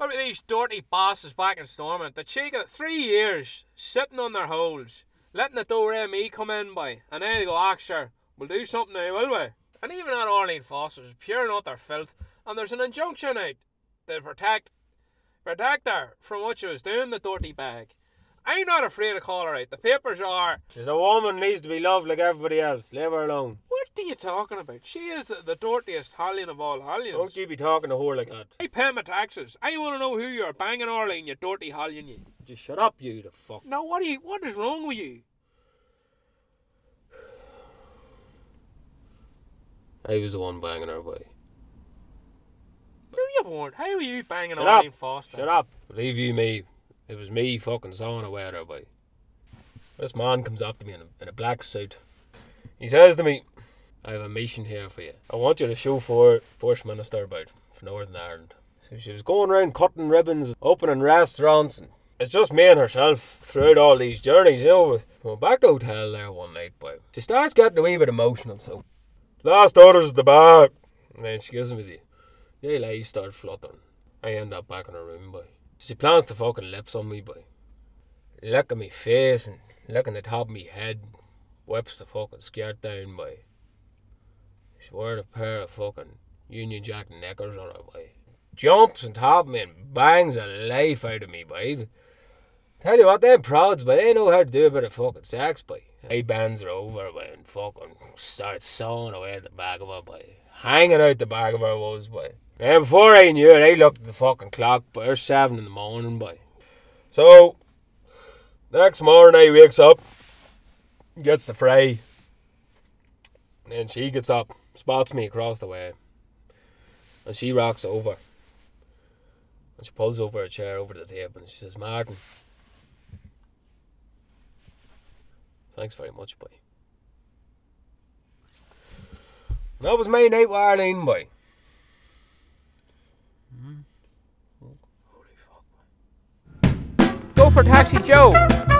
About these dirty bosses back in Stormont? The cheek of three years sitting on their holes, letting the door me come in by, and then they go, ah, sure, we'll do something now, will we? And even at Arlene Foster's, pure not their filth, and there's an injunction out to protect protect her from what she was doing, the dirty bag. I'm not afraid to call her out. The papers are. She's a woman needs to be loved like everybody else. Leave her alone. What are you talking about? She is the dirtiest Hallion of all Hallions. Don't you be talking to her like that. I pay my taxes. I want to know who you're banging Arlene, you dirty Hallion, you. Just shut up, you the fuck. No, what are you? What is wrong with you? I was the one banging her boy. No, you weren't. How are you banging Shut Arlene up. Foster? Shut up. Believe you me, it was me fucking sawing away at her boy. This man comes up to me in a, in a black suit. He says to me, I have a mission here for you. I want you to show for First Minister about for Northern Ireland. So she was going around cutting ribbons, opening restaurants, and it's just me and herself throughout all these journeys, you know. We went back to the hotel there one night, boy. She starts getting a wee bit emotional, so last orders at the bar. And then she gives me the the legs start fluttering. I end up back in her room, boy. She plants the fucking lips on me, boy. Licking me face and licking the top of me head. Whips the fucking skirt down, boy. She's wearing a pair of fucking Union Jack knickers on her, boy. Jumps on top of me and bangs the life out of me, boy. Tell you what, them prouds, but they know how to do a bit of fucking sex, boy. I bends her over, boy, and fucking starts sawing away at the back of her, boy. Hanging out the back of her was, boy. And before I knew it, I looked at the fucking clock, but it was seven in the morning, boy. So, next morning I wakes up, gets the fray, and she gets up, spots me across the way, and she rocks over. And she pulls over a chair over the table and she says, Martin, thanks very much, boy. And that was my night with Arlene, boy. Go for TaxiJo.